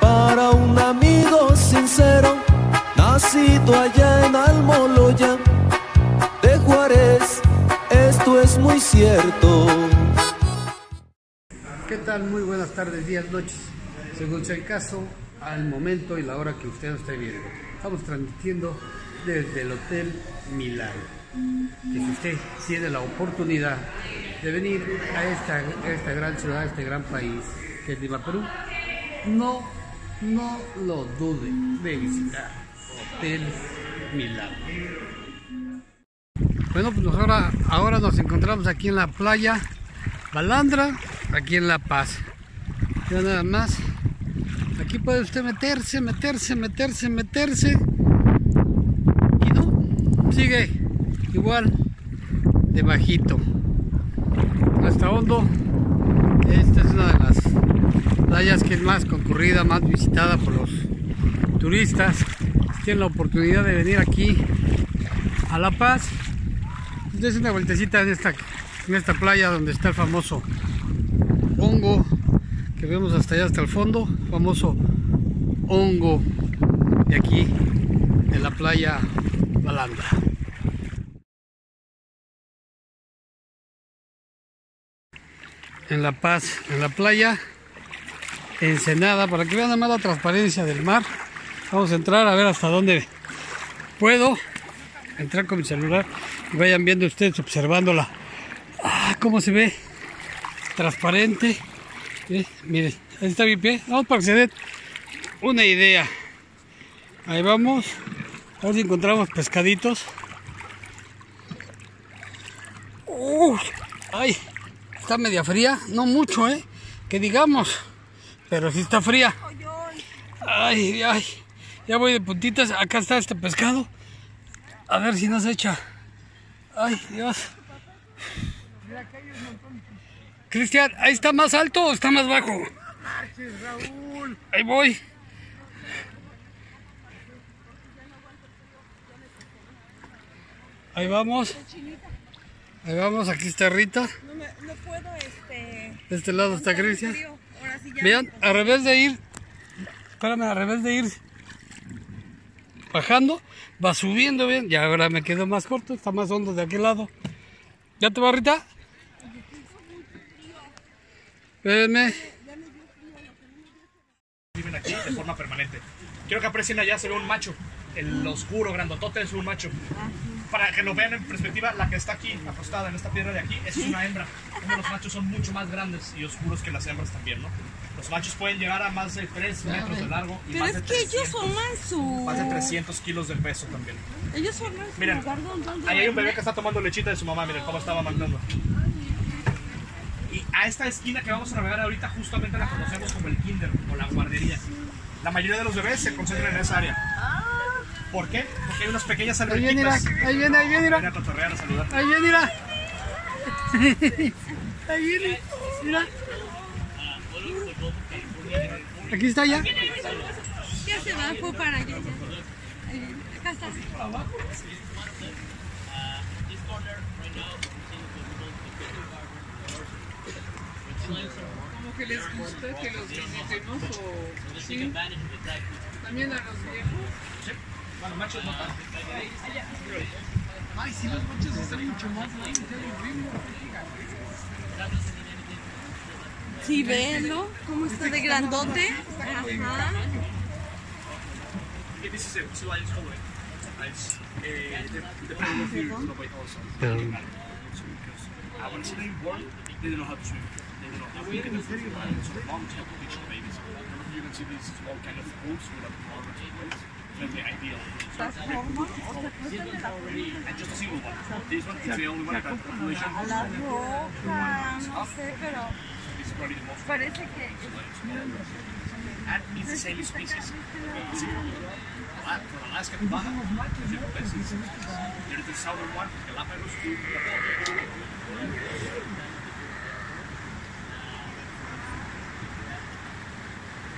para un amigo sincero, nacido allá en Almoloya de Juárez, esto es muy cierto. ¿Qué tal? Muy buenas tardes, días, noches. Según sea el caso, al momento y la hora que usted esté viendo. Estamos transmitiendo desde el Hotel Milán. Y si usted tiene la oportunidad de venir a esta, a esta gran ciudad, a este gran país que es Lima, Perú, no, no lo dude de visitar Hotel Milán. Bueno, pues ahora, ahora nos encontramos aquí en la playa Balandra, aquí en La Paz. Ya nada más. Aquí puede usted meterse, meterse, meterse, meterse. Y no, sigue igual de bajito. No está hondo. Esta es una de las playas que es más concurrida, más visitada por los turistas. Tienen la oportunidad de venir aquí a La Paz, es una vueltecita en esta, en esta playa donde está el famoso hongo que vemos hasta allá hasta el fondo, famoso hongo de aquí de la playa Balandra. En La Paz, en la playa Ensenada, para que vean nada más la transparencia del mar. Vamos a entrar a ver hasta dónde puedo entrar con mi celular y vayan viendo ustedes observándola. Ah, cómo se ve transparente. ¿Eh? Miren, ahí está mi pie. Vamos para que se una idea. Ahí vamos. A ver si encontramos pescaditos. Uy, ay, está media fría. No mucho, ¿eh? Que digamos. Pero sí está fría. Ay, ay. Ya voy de puntitas. Acá está este pescado. A ver si nos echa. Ay, Dios. Cristian, ¿ahí está más alto o está más bajo? Ahí voy. Ahí vamos. Ahí vamos, aquí está Rita. No, puedo, este... De este lado está Cristian. Ya Vean, me- al revés de ir, espérame, al revés de ir bajando, va subiendo bien. Y ahora me quedo más corto, está más hondo de aquel lado. ¿Ya te va, Rita? Espérenme. viven aquí de forma permanente. Quiero que aprecien allá, se ve un macho. El oscuro, grandotote es un macho. Para que lo vean en perspectiva, la que está aquí, acostada en esta piedra de aquí, es una hembra. Como los machos son mucho más grandes y oscuros que las hembras también, ¿no? Los machos pueden llegar a más de 3 metros de largo y Pero más es de que ellos 300, forman su... más de 300 kilos de peso también. Ellos forman su Miren, Ahí hay un bebé que está tomando lechita de su mamá, miren cómo estaba mandando. Y a esta esquina que vamos a navegar ahorita justamente la conocemos como el kinder o la guardería. La mayoría de los bebés se concentran en esa área. ¿Por qué? Porque hay unas pequeñas Ahí viene, mira, alberquitas. ahí viene, ahí viene, mira. a saludar. Ahí viene, mira. Ahí viene, mira. Aquí está ya. Ya se fue para allá. Acá está. Como que les gusta que los visitemos o sí. También a los viejos. Bueno, machos no tanto. Ay, sí, los machos están mucho más. Sí, ven, ¿no? ¿Cómo está de grandote? Ajá. This is it's uh, the, the also. Um, Uh, they don't know how to swim. They don't know how to babies. You can see these small kind of with a water place. Really ideal. And just a single one. This one is the only one that population. La roja, no sé, pero is probably the most. parece que... And it's the same species. Ah, From Alaska to Baja, different places. There is the southern one, Galapagos to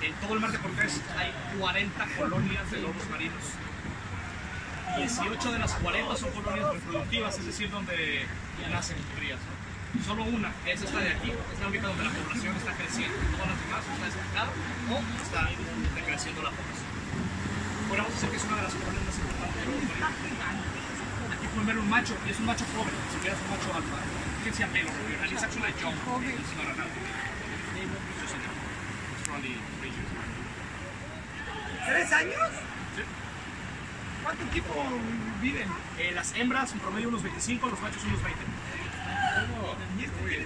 En todo el mar de Cortés hay 40 colonias de lobos marinos. 18 de las 40 son colonias reproductivas, es decir, donde nacen crías. Solo una, que es esta de aquí, es la única donde la población está creciendo. Todas las demás está estancada o está decreciendo la población. Podemos decir que es una de las colonias más importantes de Europa. Aquí pueden ver un macho, y es un macho joven, ni siquiera es un macho alfa. Fíjense a and it's actually a young. It's not an alpha. It's just a young. It's probably three years. ¿Tres años? Sí. ¿Cuánto tiempo viven? Eh, las hembras en promedio unos 25, los machos unos 20. ¿Y este tiene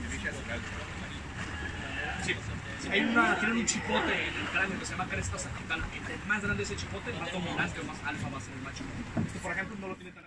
Sí, sí, hay una, tienen un chipote en el cráneo que se llama cresta sagital. Entre más grande ese chipote, más dominante o más alfa va a ser el macho. Este, por ejemplo, no lo tiene tan